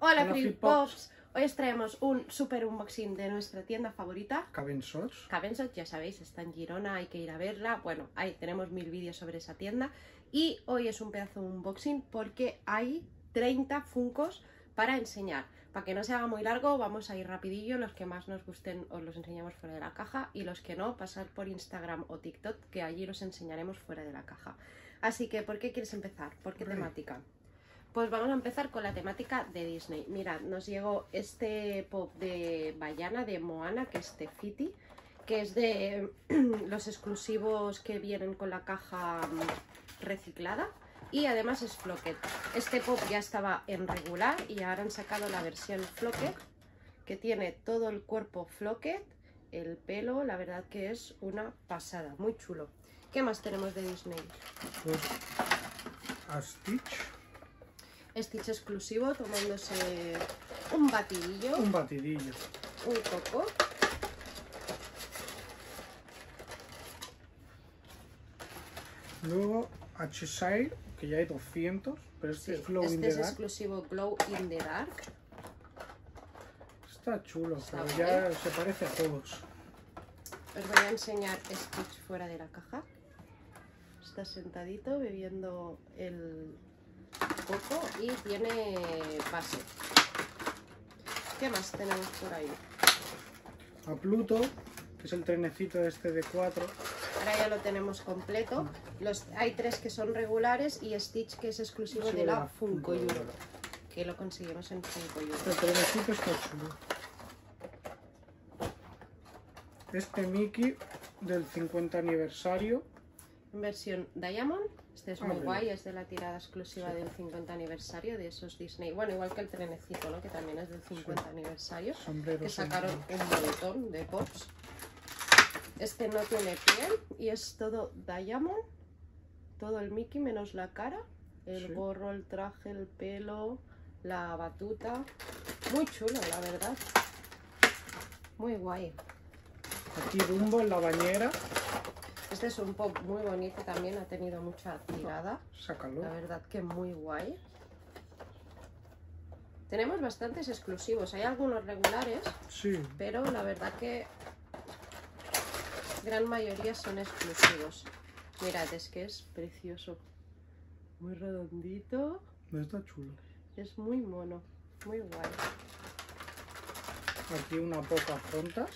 Hola, Hola, Flip Pops. Hoy os traemos un super unboxing de nuestra tienda favorita. Cabensos. Cabensot, ya sabéis, está en Girona, hay que ir a verla. Bueno, ahí tenemos mil vídeos sobre esa tienda. Y hoy es un pedazo de unboxing porque hay 30 funcos para enseñar. Para que no se haga muy largo, vamos a ir rapidillo. Los que más nos gusten os los enseñamos fuera de la caja. Y los que no, pasad por Instagram o TikTok, que allí los enseñaremos fuera de la caja. Así que, ¿por qué quieres empezar? ¿Por qué Rey. temática? Pues vamos a empezar con la temática de Disney. Mirad, nos llegó este pop de Bayana, de Moana, que es Tefiti, que es de los exclusivos que vienen con la caja mm, reciclada. Y además es Flocket. Este pop ya estaba en regular y ahora han sacado la versión Flocket, que tiene todo el cuerpo Flocket, el pelo, la verdad que es una pasada, muy chulo. ¿Qué más tenemos de Disney? Pues a Stitch. Stitch exclusivo tomándose un batidillo, Un batidillo. un coco. Luego Cheshire, que ya hay 200. Pero este Sí, es Glow in este the es Dark. exclusivo Glow in the Dark. Está chulo, Está pero ya se parece a todos. Os voy a enseñar Stitch fuera de la caja. Está sentadito bebiendo el coco y tiene base. ¿Qué más tenemos por ahí? A Pluto, que es el trenecito este de 4. Ahora ya lo tenemos completo. Los, hay tres que son regulares y Stitch que es exclusivo Sí, de la la Funko. Euro. Que lo conseguimos en Funko Euro. Este trenecito está chulo. Este Mickey del 50 aniversario. En versión Diamond. Este es muy guay, es de la tirada exclusiva Sí. del 50 aniversario de esos Disney. Bueno, igual que el trenecito, ¿no? Que también es del 50 aniversario. Sombrero. Que sacaron sombrero. un montón de pops. Este no tiene piel y es todo Diamond. Todo el Mickey menos la cara. El Sí. gorro, el traje, el pelo, la batuta. Muy chulo, la verdad. Muy guay. Aquí Dumbo en la bañera. Este es un pop muy bonito también, ha tenido mucha tirada. Sácalo. La verdad que muy guay. Tenemos bastantes exclusivos, hay algunos regulares, Sí. pero la verdad que gran mayoría son exclusivos. Mirad, es que es precioso. Muy redondito, Está chulo. es muy mono, muy guay. Aquí una poca frontas.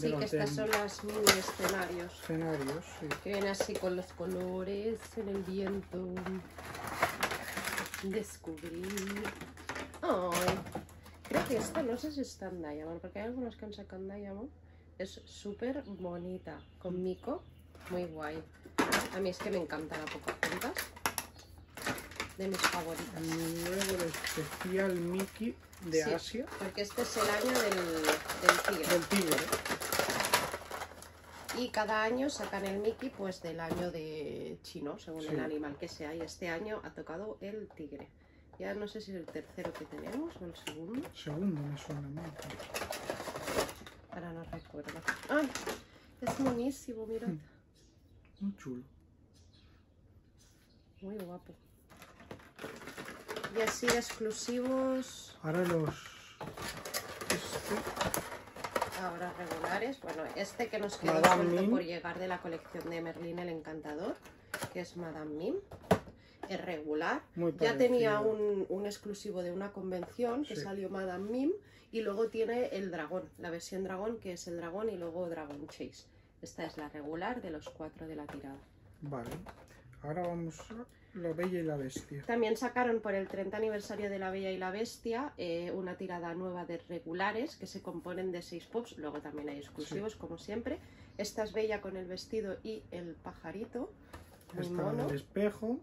Sí, que estas son las mini escenarios. escenarios, sí. Que viene así con los colores en el viento. Descubrir. Ay, creo que esta no sé si está en Diamond, porque hay algunos que han sacado en Diamond. Es súper bonita, con Mico, muy guay. A mí es que me encanta la Pocahontas. De mis favoritas. Luego el especial Mickey de Sí. Asia. Porque este es el año del, del tigre. Del tigre. Y cada año sacan el Mickey pues del año de chino, según Sí. el animal que sea. Y este año ha tocado el tigre. Ya no sé si es el tercero que tenemos o el segundo. Segundo me suena más. Ahora no recuerdo. ¡Ay! Es buenísimo, mirad. Mm. Muy chulo. Muy guapo. Y así exclusivos, Ahora los. Este. Bueno, este que nos Mim. por llegar de la colección de Merlín el Encantador, que es Madame Mim. Es regular. Muy Ya tenía un, un exclusivo de una convención que Sí. salió Madame Mim y luego tiene el dragón, la versión dragón que es el dragón y luego Dragon Chase. Esta es la regular de los cuatro de la tirada. Vale. Ahora vamos a la Bella y la Bestia. También sacaron por el 30 aniversario de La Bella y la Bestia eh, una tirada nueva de regulares que se componen de seis pops, luego también hay exclusivos como siempre. Esta es Bella con el vestido y el pajarito, muy Está mono. el espejo.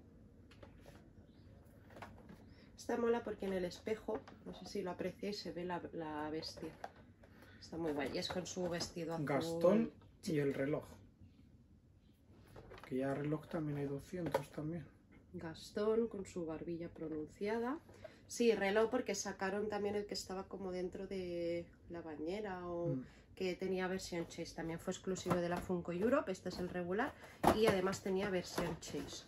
Está mola porque en el espejo, no sé si lo apreciáis, se ve la, la bestia. Está muy guay. Y es con su vestido azul. Gastón y el reloj. Que ya reloj también hay 200 también. Gastón con su barbilla pronunciada. Sí, reloj porque sacaron también el que estaba como dentro de la bañera o Mm. que tenía versión Chase. También fue exclusivo de la Funko Europe. Este es el regular. Y además tenía versión Chase.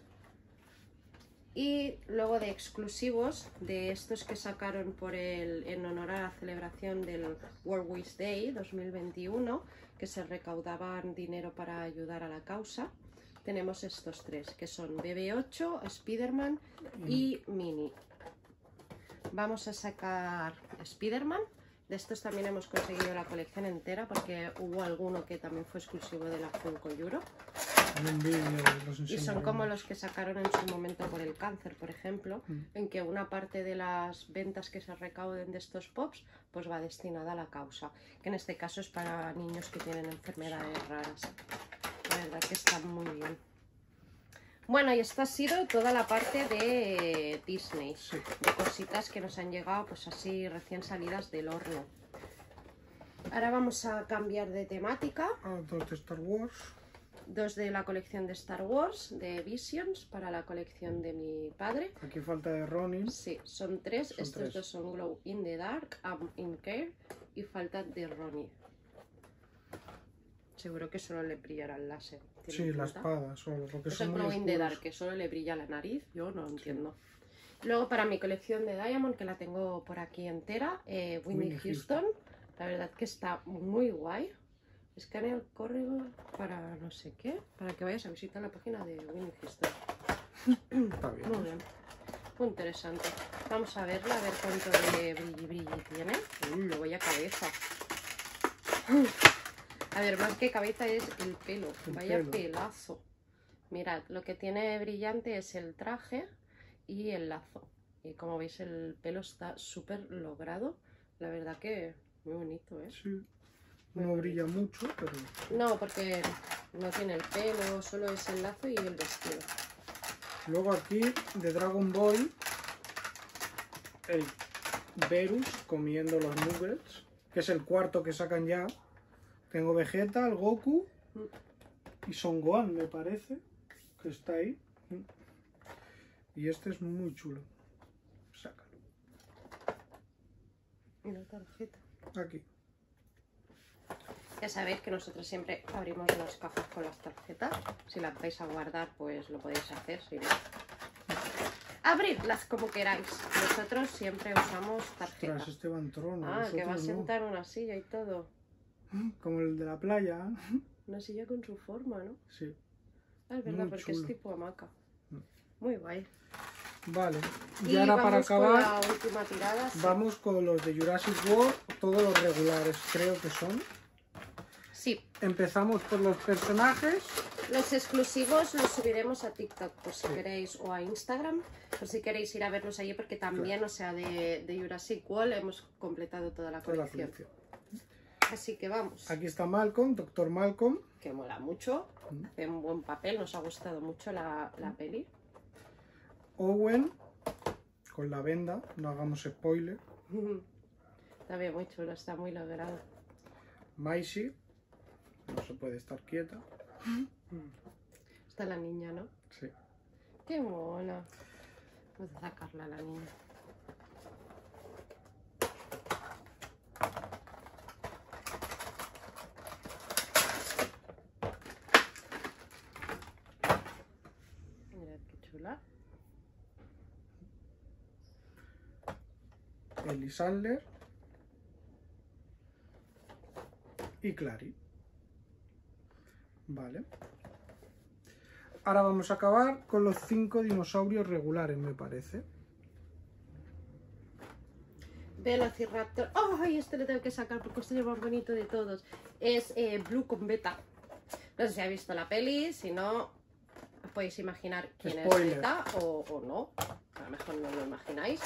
Y luego de exclusivos, de estos que sacaron por el, en honor a la celebración del World Wish Day 2021, que se recaudaban dinero para ayudar a la causa, tenemos estos tres, que son BB8, Spiderman y Mini. Vamos a sacar Spiderman. De estos también hemos conseguido la colección entera porque hubo alguno que también fue exclusivo de la Funko Euro. Los Y son como los que sacaron en su momento por el cáncer, por ejemplo, Mm. en que una parte de las ventas que se recauden de estos pops pues va destinada a la causa, que en este caso es para niños que tienen enfermedades raras. La verdad que está muy bien. Bueno, y esta ha sido toda la parte de Disney, Sí. de cositas que nos han llegado pues así recién salidas del horno. Ahora vamos a cambiar de temática. Ah, dos de Star Wars. Dos de la colección de Star Wars, de Visions, para la colección de mi padre. Aquí falta de Ronin. Sí, son tres. Son Estos tres. dos son Glow in the Dark, I'm in Care y falta de Ronnie. Seguro que solo le brillará el láser. Sí, la espada solo, porque Eso son es the oscuros. Dark, que solo le brilla la nariz, yo no lo entiendo. Luego para mi colección de Diamond, que la tengo por aquí entera, eh, Whitney Whitney Houston. La verdad que está muy guay. Escanea el código para no sé qué, para que vayas a visitar la página de Whitney Houston. Está bien. Muy bien. Muy interesante. Vamos a verla, a ver cuánto de brilli brilli tiene. Uy, lo voy a cabeza. A ver, más que cabeza es el pelo. El Vaya pelo. pelazo. Mirad, lo que tiene brillante es el traje y el lazo. Y como veis el pelo está súper logrado. La verdad que muy bonito, ¿eh? Sí. No brilla mucho, pero No, porque no tiene el pelo, solo es el lazo y el vestido. Luego aquí de Dragon Ball, el Verus comiendo los nuggets, que es el cuarto que sacan ya. Tengo Vegeta, el Goku y Son Gohan, me parece, que está ahí. Y este es muy chulo. Sácalo. Y la tarjeta. Aquí. Ya sabéis que nosotros siempre abrimos las cajas con las tarjetas. Si las vais a guardar, pues lo podéis hacer. Si no, abridlas como queráis. Nosotros siempre usamos tarjetas. Esteban Trono. Ah, que va a no. sentar en una silla y todo. Como el de la playa. Una silla con su forma, ¿no? Sí. Ah, es verdad, Muy porque chulo. es tipo hamaca. Mm. Muy guay. Vale. Y, Y ahora para con acabar, la última tirada. sí. vamos con los de Jurassic World, todos los regulares creo que son. Sí, Empezamos por los personajes. Los exclusivos los subiremos a TikTok por si Sí. queréis o a Instagram por si queréis ir a verlos allí porque también, o sea, de, de Jurassic World hemos completado toda la toda la colección. Así que vamos, Aquí está Malcolm, Doctor Malcolm. que mola mucho, Mm. hace un buen papel, nos ha gustado mucho la, la peli. Owen, con la venda, no hagamos spoiler. Está bien, muy chulo, está muy logrado. Maisie, no se puede estar quieta. Está la niña, ¿no? Sí. Qué mona. Vamos a sacarla a la niña. Mirad qué chula. Ellie Sandler. Y Clary. Vale. Ahora vamos a acabar con los cinco dinosaurios regulares, me parece. Velociraptor. ¡Ay! este lo tengo que sacar porque este es el más bonito de todos. Es eh, Blue con Beta. No sé si habéis visto la peli, si no, podéis imaginar quién Spoiler. es Beta o, o no. A lo mejor no lo imagináis.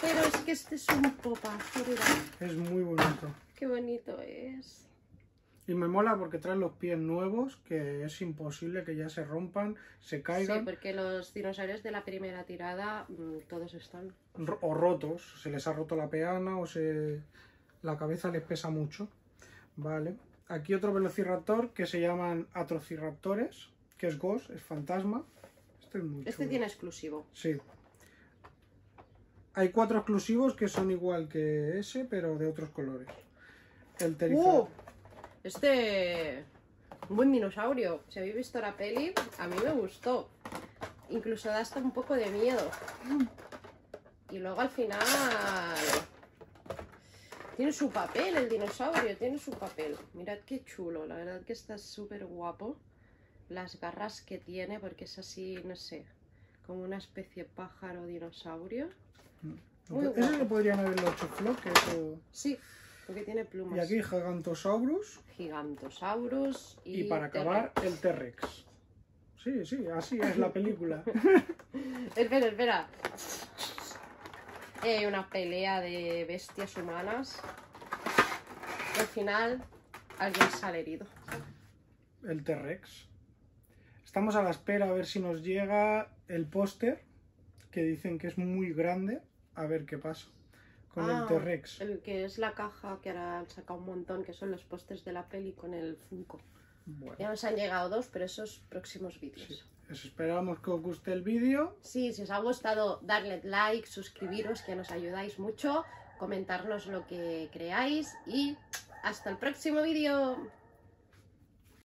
Pero es que este es un popazo. Es muy bonito. Qué bonito es. Y me mola porque trae los pies nuevos, que es imposible que ya se rompan, se Sí, caigan porque los dinosaurios de la primera tirada mm, todos están. o rotos. Se les ha roto la peana o se la cabeza les pesa mucho. Vale. Aquí otro velociraptor que se llaman atrociraptores, que es Ghost, es fantasma. Este es muy Este chulo. tiene exclusivo. Sí. Hay cuatro exclusivos que son igual que ese, pero de otros colores. El ¡Uh! Este. Un buen dinosaurio. Si habéis visto la peli, a mí me gustó. incluso da hasta un poco de miedo. Y luego al final tiene su papel el dinosaurio, tiene su papel. Mirad qué chulo, la verdad que está súper guapo. Las garras que tiene, porque es así, no sé, como una especie de pájaro dinosaurio. Muy Eso guapo. lo podrían haberlo hecho floques o... Sí, porque tiene plumas. Y aquí Gigantosaurus Gigantosaurus y, y, para acabar el T-Rex. Sí, sí, así es la película. Espera, espera. Hay una pelea de bestias humanas. Al final, alguien sale herido. el T-Rex. Estamos a la espera a ver si nos llega el póster, que dicen que es muy grande. A ver qué pasa con Ah, el T-Rex. El que es la caja que ahora han sacado un montón, que son los postes de la peli con el Funko. Bueno, Ya nos han llegado dos, pero esos próximos vídeos. sí. Esperamos que os guste el vídeo. Sí, si os ha gustado, darle like, suscribiros, que nos ayudáis mucho, comentarnos lo que creáis y hasta el próximo vídeo.